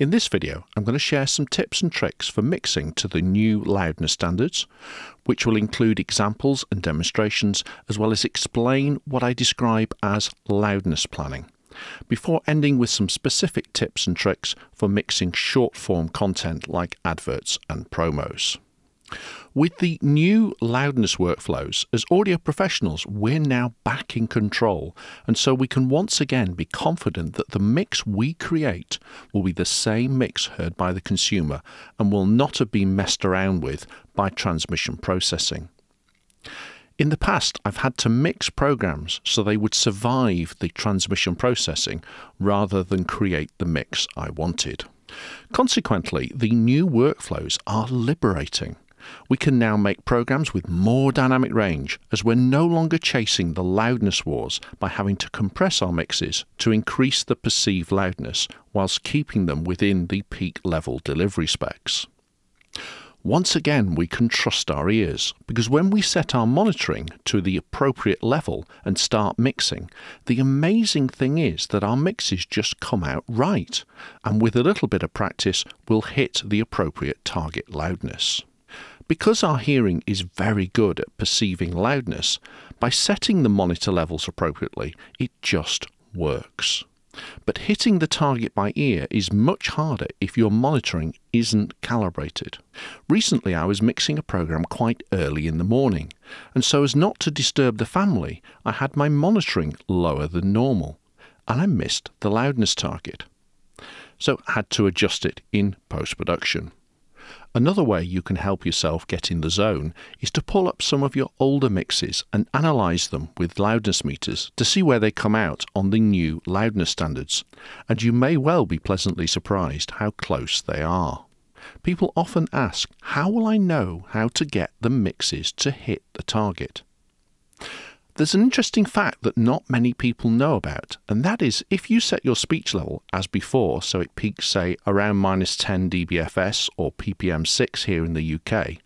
In this video, I'm going to share some tips and tricks for mixing to the new loudness standards, which will include examples and demonstrations, as well as explain what I describe as loudness planning, before ending with some specific tips and tricks for mixing short form content like adverts and promos. With the new loudness workflows, as audio professionals, we're now back in control, and so we can once again be confident that the mix we create will be the same mix heard by the consumer and will not have been messed around with by transmission processing. In the past, I've had to mix programs so they would survive the transmission processing rather than create the mix I wanted. Consequently, the new workflows are liberating. We can now make programs with more dynamic range as we're no longer chasing the loudness wars by having to compress our mixes to increase the perceived loudness whilst keeping them within the peak level delivery specs. Once again, we can trust our ears because when we set our monitoring to the appropriate level and start mixing, the amazing thing is that our mixes just come out right, and with a little bit of practice, we'll hit the appropriate target loudness. Because our hearing is very good at perceiving loudness, by setting the monitor levels appropriately, it just works. But hitting the target by ear is much harder if your monitoring isn't calibrated. Recently, I was mixing a program quite early in the morning, and so as not to disturb the family, I had my monitoring lower than normal, and I missed the loudness target. So I had to adjust it in post production. Another way you can help yourself get in the zone is to pull up some of your older mixes and analyze them with loudness meters to see where they come out on the new loudness standards, and you may well be pleasantly surprised how close they are. People often ask, How will I know how to get the mixes to hit the target? There's an interesting fact that not many people know about, and that is if you set your speech level as before, so it peaks, say, around minus 10 dBFS or ppm 6 here in the UK,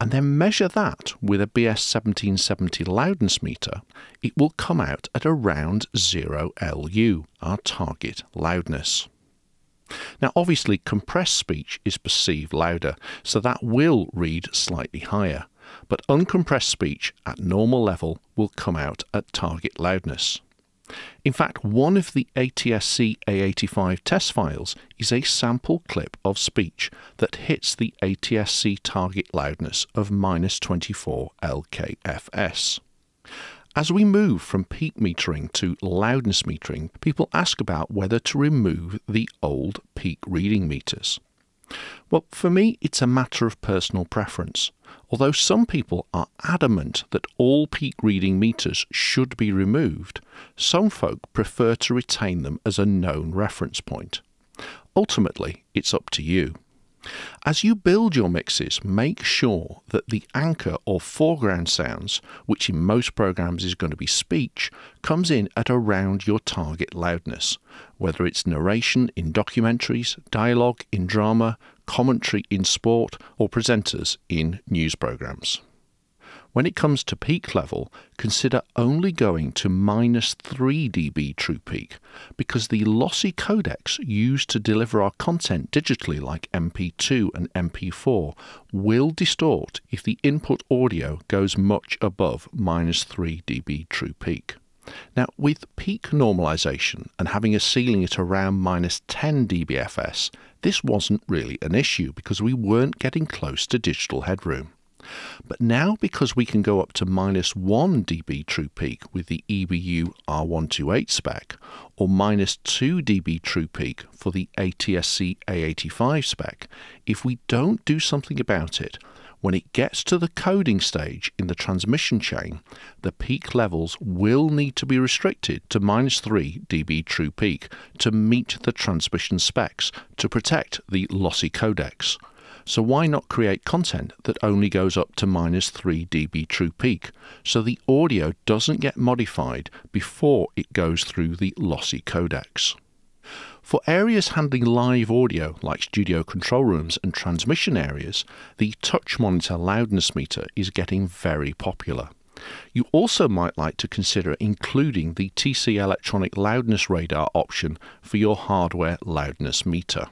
and then measure that with a BS 1770 loudness meter, it will come out at around 0 LU, our target loudness. Now, obviously, compressed speech is perceived louder, so that will read slightly higher but uncompressed speech at normal level will come out at target loudness. In fact, one of the ATSC A85 test files is a sample clip of speech that hits the ATSC target loudness of minus 24 LKFS. As we move from peak metering to loudness metering, people ask about whether to remove the old peak reading meters. Well, for me, it's a matter of personal preference. Although some people are adamant that all peak reading meters should be removed, some folk prefer to retain them as a known reference point. Ultimately, it's up to you. As you build your mixes, make sure that the anchor or foreground sounds, which in most programs is going to be speech, comes in at around your target loudness, whether it's narration in documentaries, dialogue in drama, commentary in sport, or presenters in news programs. When it comes to peak level, consider only going to minus 3 dB true peak because the lossy codecs used to deliver our content digitally, like MP2 and MP4, will distort if the input audio goes much above minus 3 dB true peak. Now, with peak normalization and having a ceiling at around minus 10 dBFS, this wasn't really an issue because we weren't getting close to digital headroom. But now, because we can go up to minus 1 dB true peak with the EBU R128 spec, or minus 2 dB true peak for the ATSC A85 spec, if we don't do something about it, when it gets to the coding stage in the transmission chain, the peak levels will need to be restricted to minus 3 dB true peak to meet the transmission specs to protect the lossy codecs. So why not create content that only goes up to minus 3 dB true peak so the audio doesn't get modified before it goes through the lossy codecs? For areas handling live audio like studio control rooms and transmission areas, the touch monitor loudness meter is getting very popular. You also might like to consider including the TC Electronic Loudness Radar option for your hardware loudness meter.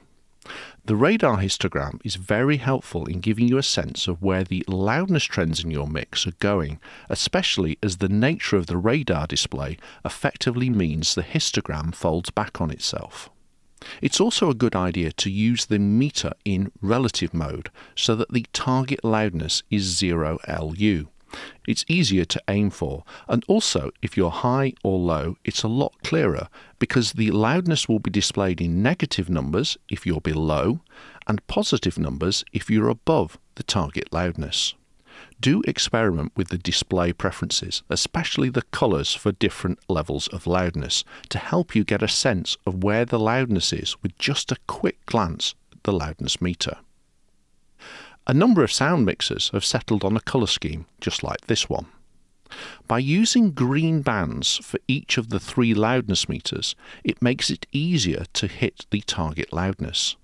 The radar histogram is very helpful in giving you a sense of where the loudness trends in your mix are going, especially as the nature of the radar display effectively means the histogram folds back on itself. It's also a good idea to use the meter in relative mode so that the target loudness is 0 LU. It's easier to aim for, and also if you're high or low, it's a lot clearer because the loudness will be displayed in negative numbers if you're below and positive numbers if you're above the target loudness. Do experiment with the display preferences, especially the colours for different levels of loudness, to help you get a sense of where the loudness is with just a quick glance at the loudness meter. A number of sound mixers have settled on a colour scheme just like this one. By using green bands for each of the three loudness meters, it makes it easier to hit the target loudness.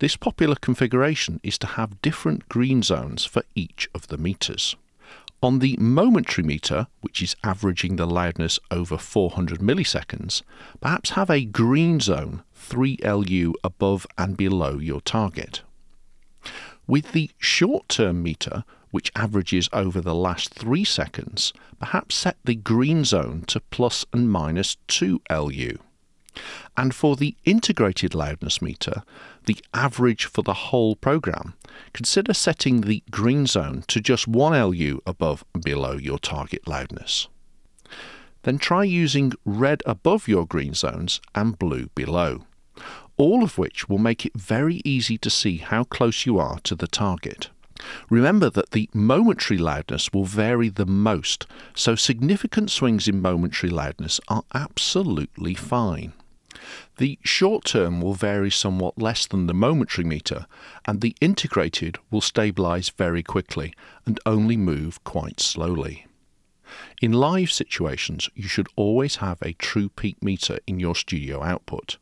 This popular configuration is to have different green zones for each of the meters. On the momentary meter, which is averaging the loudness over 400 milliseconds, perhaps have a green zone 3 LU above and below your target. With the short term meter, which averages over the last 3 seconds, perhaps set the green zone to plus and minus 2 LU. And for the integrated loudness meter, the average for the whole program, consider setting the green zone to just 1 LU above and below your target loudness. Then try using red above your green zones and blue below all of which will make it very easy to see how close you are to the target. Remember that the momentary loudness will vary the most, so significant swings in momentary loudness are absolutely fine. The short term will vary somewhat less than the momentary meter, and the integrated will stabilize very quickly and only move quite slowly. In live situations, you should always have a true peak meter in your studio output.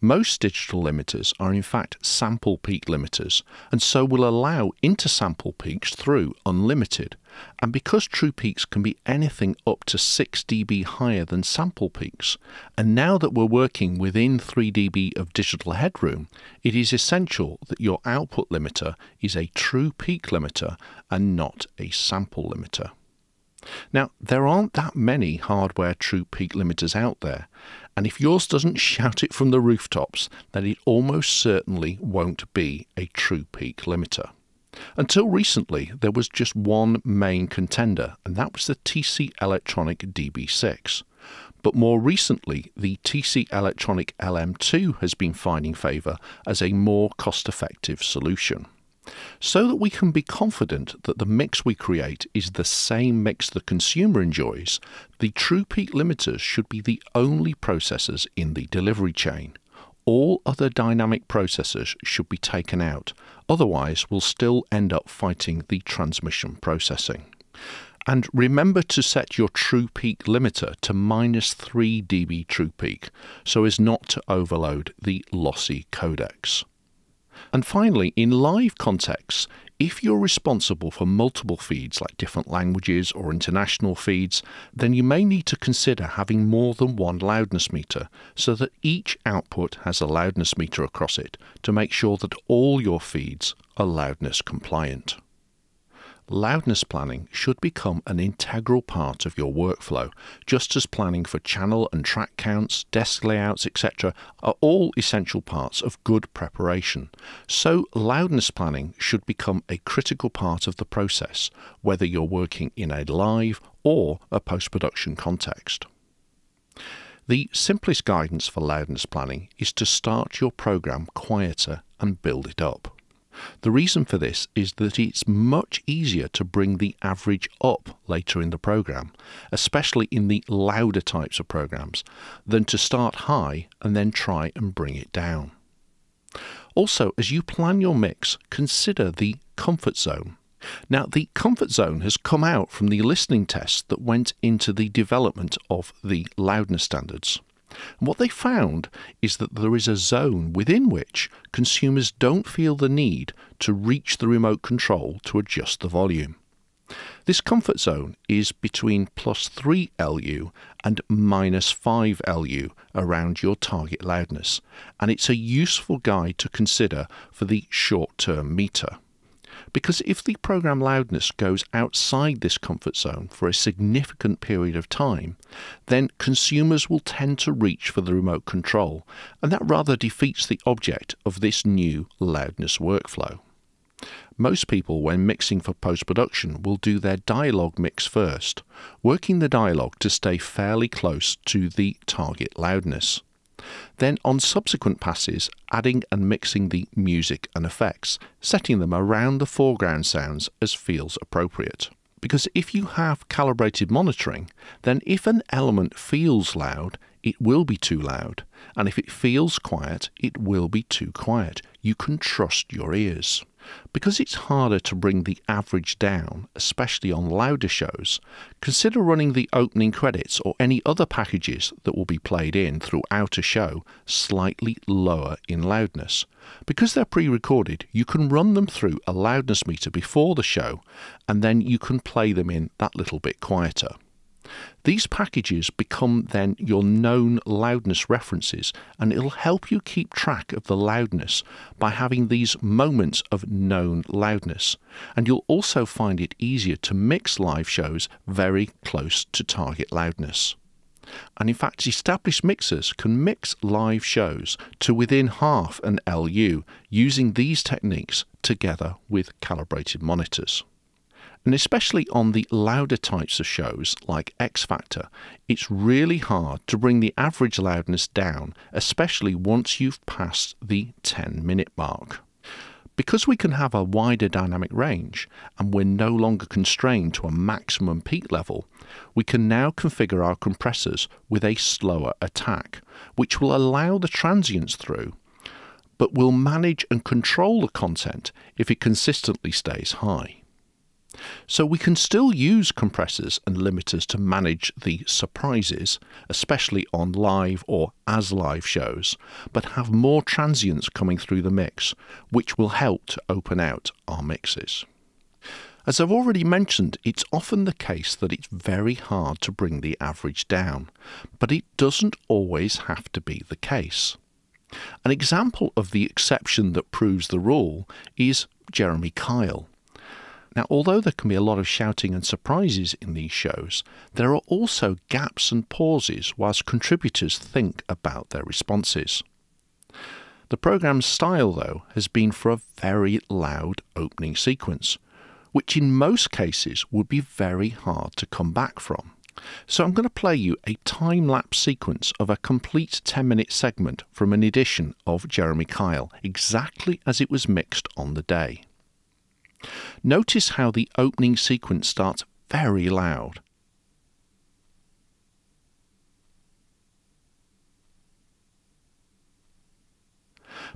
Most digital limiters are in fact sample peak limiters and so will allow intersample peaks through unlimited. And because true peaks can be anything up to 6 dB higher than sample peaks, and now that we're working within 3 dB of digital headroom, it is essential that your output limiter is a true peak limiter and not a sample limiter. Now, there aren't that many hardware true peak limiters out there, and if yours doesn't shout it from the rooftops, then it almost certainly won't be a true peak limiter. Until recently, there was just one main contender, and that was the TC Electronic DB6. But more recently, the TC Electronic LM2 has been finding favour as a more cost effective solution so that we can be confident that the mix we create is the same mix the consumer enjoys, the true peak limiters should be the only processors in the delivery chain. All other dynamic processors should be taken out, otherwise, we'll still end up fighting the transmission processing. And remember to set your true peak limiter to minus 3 dB true peak so as not to overload the lossy codecs. And finally, in live contexts, if you're responsible for multiple feeds like different languages or international feeds, then you may need to consider having more than one loudness meter so that each output has a loudness meter across it to make sure that all your feeds are loudness compliant. Loudness planning should become an integral part of your workflow, just as planning for channel and track counts, desk layouts, etc., are all essential parts of good preparation. So, loudness planning should become a critical part of the process, whether you're working in a live or a post production context. The simplest guidance for loudness planning is to start your program quieter and build it up. The reason for this is that it's much easier to bring the average up later in the program, especially in the louder types of programs, than to start high and then try and bring it down. Also, as you plan your mix, consider the comfort zone. Now, the comfort zone has come out from the listening tests that went into the development of the loudness standards. And what they found is that there is a zone within which consumers don't feel the need to reach the remote control to adjust the volume. This comfort zone is between plus 3 LU and minus 5 LU around your target loudness, and it's a useful guide to consider for the short term meter. Because if the program loudness goes outside this comfort zone for a significant period of time, then consumers will tend to reach for the remote control, and that rather defeats the object of this new loudness workflow. Most people, when mixing for post production, will do their dialogue mix first, working the dialogue to stay fairly close to the target loudness. Then, on subsequent passes, adding and mixing the music and effects, setting them around the foreground sounds as feels appropriate. Because if you have calibrated monitoring, then if an element feels loud, it will be too loud, and if it feels quiet, it will be too quiet. You can trust your ears. Because it's harder to bring the average down, especially on louder shows, consider running the opening credits or any other packages that will be played in throughout a show slightly lower in loudness. Because they're pre recorded, you can run them through a loudness meter before the show and then you can play them in that little bit quieter. These packages become then your known loudness references, and it'll help you keep track of the loudness by having these moments of known loudness. And you'll also find it easier to mix live shows very close to target loudness. And in fact, established mixers can mix live shows to within half an LU using these techniques together with calibrated monitors. And especially on the louder types of shows like X Factor, it's really hard to bring the average loudness down, especially once you've passed the 10 minute mark. Because we can have a wider dynamic range and we're no longer constrained to a maximum peak level, we can now configure our compressors with a slower attack, which will allow the transients through, but will manage and control the content if it consistently stays high. So we can still use compressors and limiters to manage the surprises, especially on live or as live shows, but have more transients coming through the mix, which will help to open out our mixes. As I've already mentioned, it's often the case that it's very hard to bring the average down, but it doesn't always have to be the case. An example of the exception that proves the rule is Jeremy Kyle. Now, although there can be a lot of shouting and surprises in these shows, there are also gaps and pauses whilst contributors think about their responses. The programme's style, though, has been for a very loud opening sequence, which in most cases would be very hard to come back from. So I'm going to play you a time lapse sequence of a complete 10 minute segment from an edition of Jeremy Kyle, exactly as it was mixed on the day. Notice how the opening sequence starts very loud.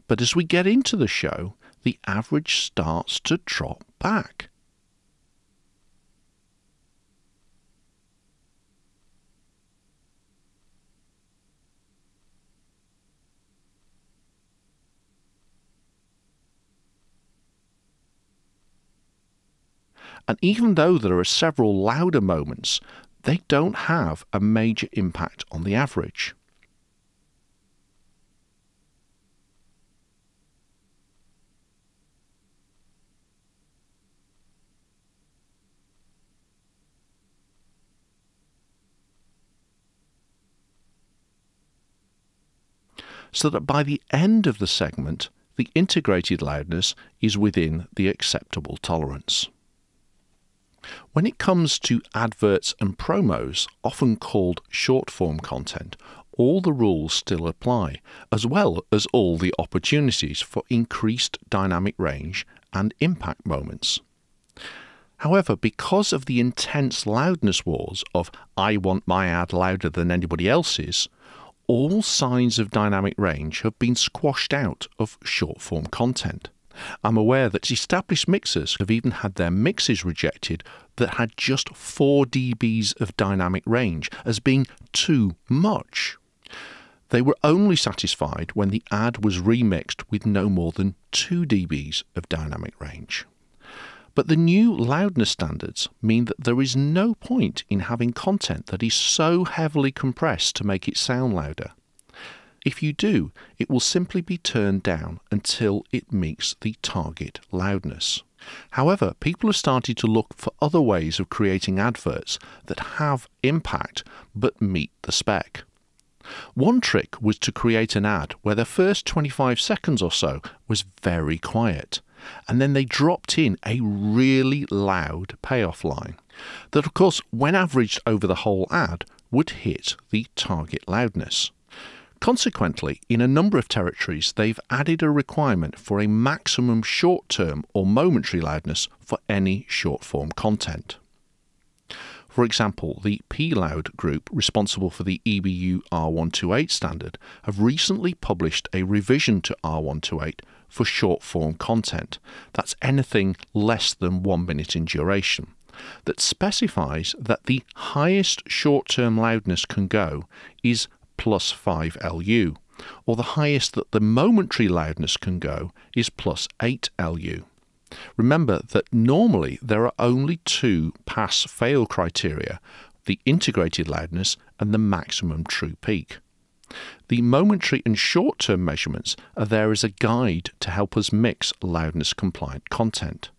But as we get into the show, the average starts to drop back. And even though there are several louder moments, they don't have a major impact on the average. so that by the end of the segment, the integrated loudness is within the acceptable tolerance. When it comes to adverts and promos, often called short form content, all the rules still apply, as well as all the opportunities for increased dynamic range and impact moments. However, because of the intense loudness wars of I want my ad louder than anybody else's, all signs of dynamic range have been squashed out of short form content. I'm aware that established mixers have even had their mixes rejected that had just 4 dBs of dynamic range as being too much. They were only satisfied when the ad was remixed with no more than 2 dBs of dynamic range. But the new loudness standards mean that there is no point in having content that is so heavily compressed to make it sound louder. If you do, it will simply be turned down until it meets the target loudness. However, people have started to look for other ways of creating adverts that have impact but meet the spec. One trick was to create an ad where the first 25 seconds or so was very quiet, and then they dropped in a really loud payoff line that, of course, when averaged over the whole ad, would hit the target loudness. Consequently, in a number of territories, they've added a requirement for a maximum short term or momentary loudness for any short form content. For example, the PLOUD group responsible for the EBU R128 standard have recently published a revision to R128 for short form content, that's anything less than one minute in duration, that specifies that the highest short term loudness can go is plus 5 LU, or the highest that the momentary loudness can go is plus 8 LU. Remember that normally there are only two pass fail criteria the integrated loudness and the maximum true peak. The momentary and short term measurements are there as a guide to help us mix loudness compliant content.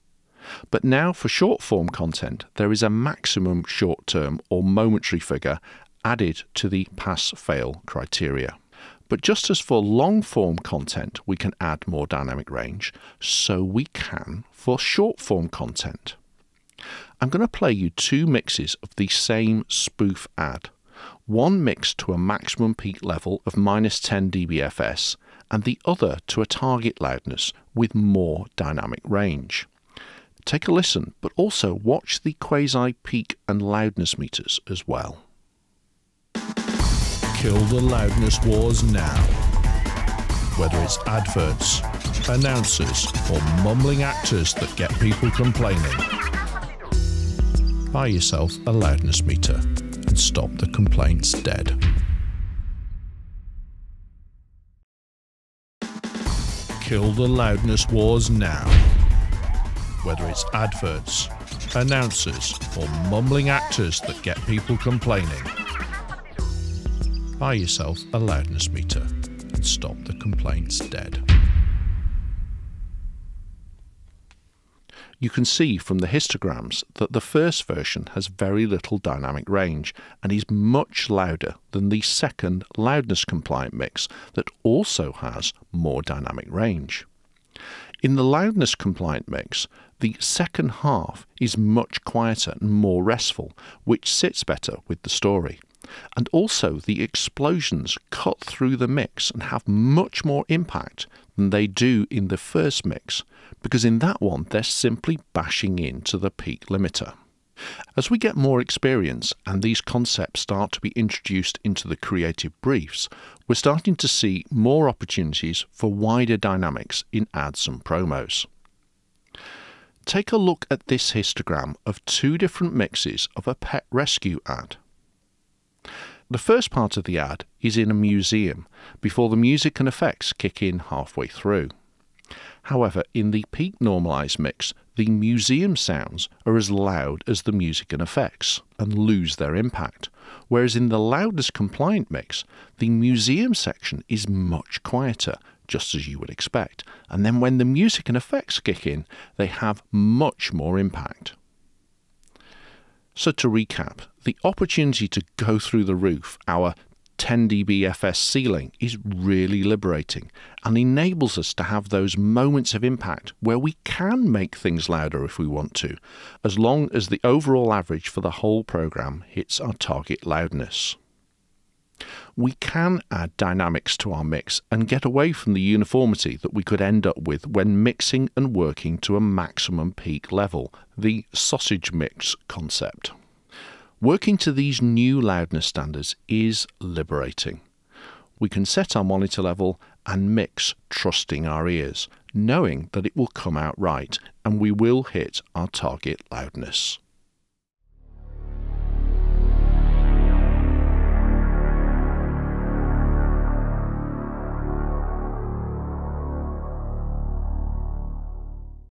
But now for short form content, there is a maximum short term or momentary figure added to the pass fail criteria. But just as for long form content we can add more dynamic range, so we can for short form content. I'm going to play you two mixes of the same spoof ad. One mixed to a maximum peak level of minus 10 dBFS and the other to a target loudness with more dynamic range. Take a listen, but also watch the quasi peak and loudness meters as well. Kill the loudness wars now. Whether it's adverts, announcers, or mumbling actors that get people complaining. Buy yourself a loudness meter and stop the complaints dead. Kill the loudness wars now. Whether it's adverts, announcers, or mumbling actors that get people complaining buy yourself a loudness meter and stop the complaints dead. You can see from the histograms that the first version has very little dynamic range and is much louder than the second loudness compliant mix that also has more dynamic range. In the loudness compliant mix, the second half is much quieter and more restful, which sits better with the story. And also, the explosions cut through the mix and have much more impact than they do in the first mix, because in that one, they're simply bashing into the peak limiter. As we get more experience and these concepts start to be introduced into the creative briefs, we're starting to see more opportunities for wider dynamics in ads and promos. Take a look at this histogram of two different mixes of a pet rescue ad. The first part of the ad is in a museum before the music and effects kick in halfway through. However, in the peak normalized mix, the museum sounds are as loud as the music and effects and lose their impact, whereas in the loudness compliant mix, the museum section is much quieter, just as you would expect, and then when the music and effects kick in, they have much more impact. So, to recap, the opportunity to go through the roof, our 10 dBFS ceiling, is really liberating and enables us to have those moments of impact where we can make things louder if we want to, as long as the overall average for the whole program hits our target loudness. We can add dynamics to our mix and get away from the uniformity that we could end up with when mixing and working to a maximum peak level, the sausage mix concept. Working to these new loudness standards is liberating. We can set our monitor level and mix trusting our ears, knowing that it will come out right and we will hit our target loudness.